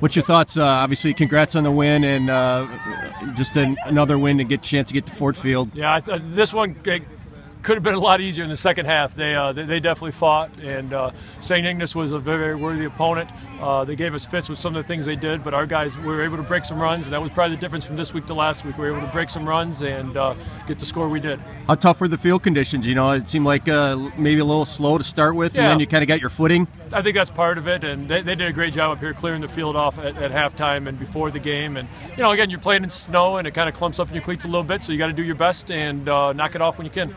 What's your thoughts? Uh, obviously, congrats on the win and uh, just an, another win to get a chance to get to Ford Field. Yeah, th- this one could have been a lot easier in the second half. They uh, they, they, definitely fought, and uh, St. Ignace was a very, very worthy opponent. Uh, they gave us fits with some of the things they did, but our guys were able to break some runs, and that was probably the difference from this week to last week. We were able to break some runs and uh, get the score we did. How tough were the field conditions? You know, it seemed like uh, maybe a little slow to start with, yeah. and then you kind of got your footing. I think that's part of it, and they, they did a great job up here clearing the field off at, at halftime and before the game. And you know, again, you're playing in snow, and it kind of clumps up in your cleats a little bit, so you got to do your best and uh, knock it off when you can.